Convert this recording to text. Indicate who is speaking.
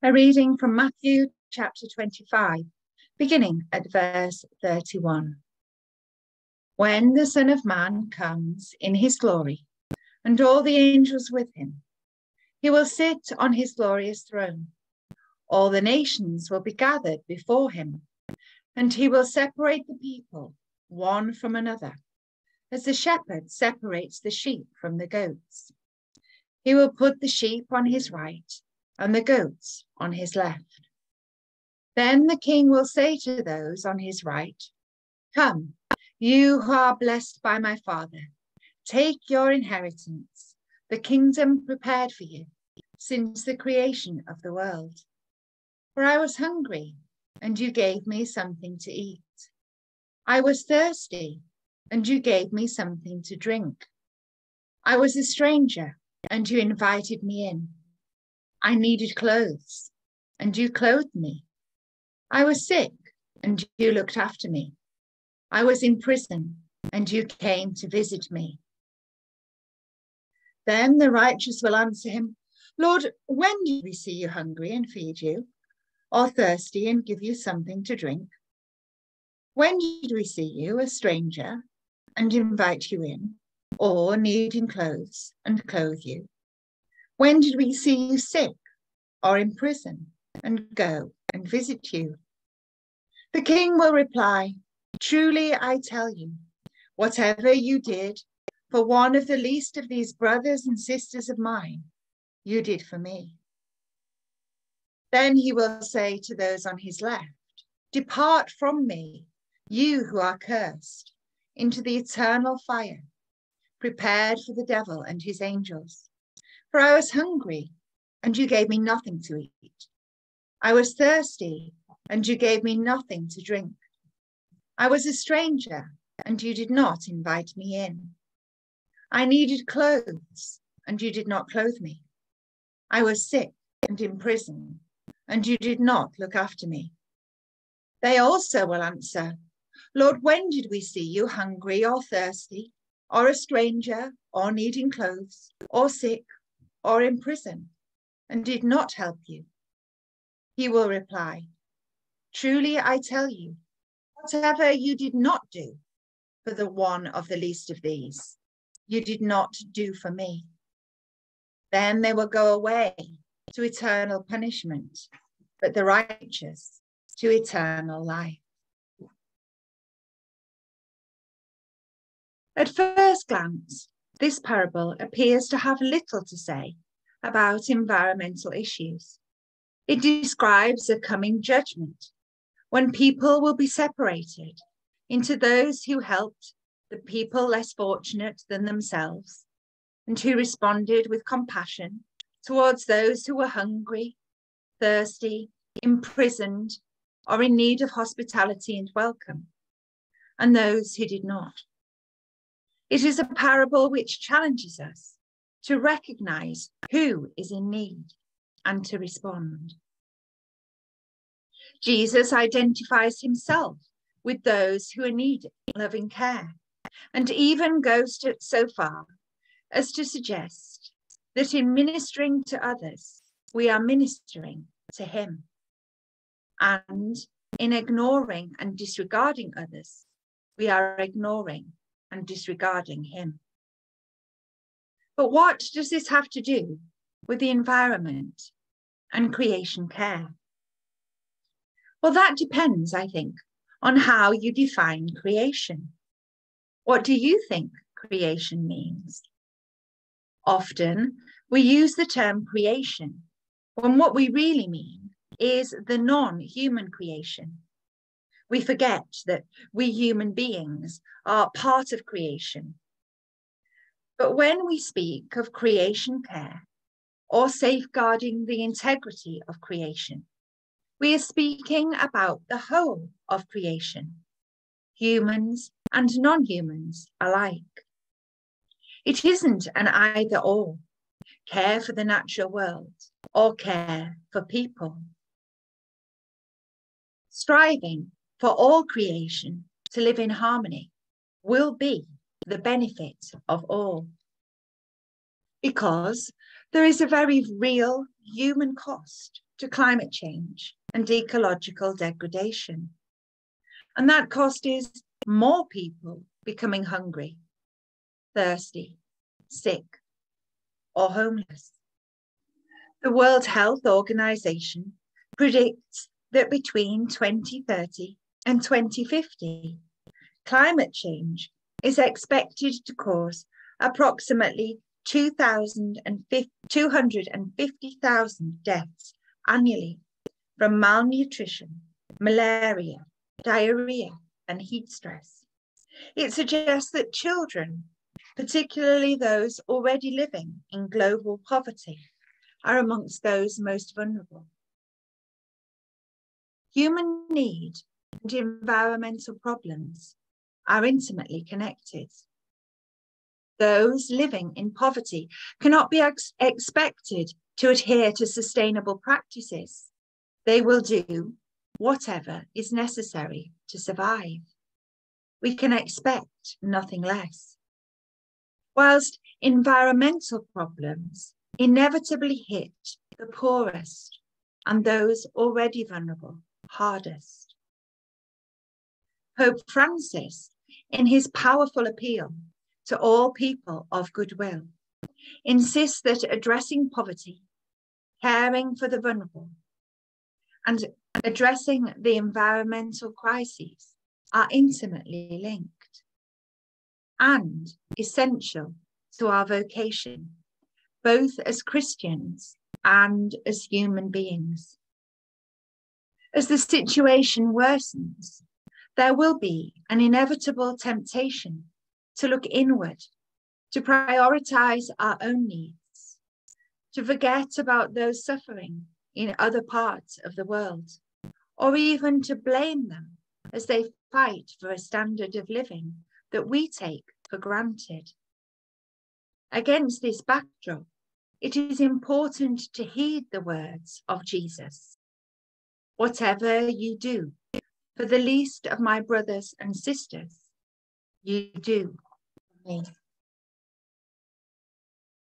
Speaker 1: A reading from Matthew chapter 25, beginning at verse 31. When the Son of Man comes in his glory, and all the angels with him, he will sit on his glorious throne. All the nations will be gathered before him, and he will separate the people one from another, as the shepherd separates the sheep from the goats. He will put the sheep on his right and the goats on his left. Then the king will say to those on his right, Come, you who are blessed by my Father, take your inheritance, the kingdom prepared for you since the creation of the world. For I was hungry, and you gave me something to eat. I was thirsty, and you gave me something to drink. I was a stranger, and you invited me in. I needed clothes, and you clothed me. I was sick, and you looked after me. I was in prison, and you came to visit me. Then the righteous will answer him, Lord, when did we see you hungry and feed you, or thirsty and give you something to drink? When did we see you a stranger and invite you in, or needing clothes and clothe you? When did we see you sick or in prison and go and visit you? The king will reply, Truly I tell you, whatever you did for one of the least of these brothers and sisters of mine, you did for me. Then he will say to those on his left, Depart from me, you who are cursed, into the eternal fire, prepared for the devil and his angels. For I was hungry, and you gave me nothing to eat. I was thirsty, and you gave me nothing to drink. I was a stranger, and you did not invite me in. I needed clothes, and you did not clothe me. I was sick and in prison, and you did not look after me. They also will answer, Lord, when did we see you hungry or thirsty, or a stranger, or needing clothes, or sick, or in prison and did not help you? He will reply, Truly I tell you, whatever you did not do for the one of the least of these, you did not do for me. Then they will go away to eternal punishment, but the righteous to eternal life. At first glance, this parable appears to have little to say about environmental issues. It describes a coming judgment when people will be separated into those who helped the people less fortunate than themselves and who responded with compassion towards those who were hungry, thirsty, imprisoned, or in need of hospitality and welcome, and those who did not. It is a parable which challenges us to recognize who is in need and to respond. Jesus identifies himself with those who are needing loving care and even goes to, so far as to suggest that in ministering to others, we are ministering to him. And in ignoring and disregarding others, we are ignoring and disregarding him. But what does this have to do with the environment and creation care? Well, that depends, I think, on how you define creation. What do you think creation means? Often we use the term creation when what we really mean is the non human creation we forget that we human beings are part of creation. But when we speak of creation care or safeguarding the integrity of creation, we are speaking about the whole of creation, humans and non humans alike. It isn't an either or care for the natural world or care for people. Striving for all creation to live in harmony will be the benefit of all. Because there is a very real human cost to climate change and ecological degradation. And that cost is more people becoming hungry, thirsty, sick, or homeless. The World Health Organization predicts that between 2030 and 2050, climate change is expected to cause approximately 250,000 deaths annually from malnutrition, malaria, diarrhea, and heat stress. It suggests that children, particularly those already living in global poverty, are amongst those most vulnerable. Human need and environmental problems are intimately connected. Those living in poverty cannot be ex expected to adhere to sustainable practices. They will do whatever is necessary to survive. We can expect nothing less. Whilst environmental problems inevitably hit the poorest and those already vulnerable hardest. Pope Francis, in his powerful appeal to all people of goodwill, insists that addressing poverty, caring for the vulnerable, and addressing the environmental crises are intimately linked and essential to our vocation, both as Christians and as human beings. As the situation worsens, there will be an inevitable temptation to look inward, to prioritize our own needs, to forget about those suffering in other parts of the world, or even to blame them as they fight for a standard of living that we take for granted. Against this backdrop, it is important to heed the words of Jesus. Whatever you do for the least of my brothers and sisters, you do me.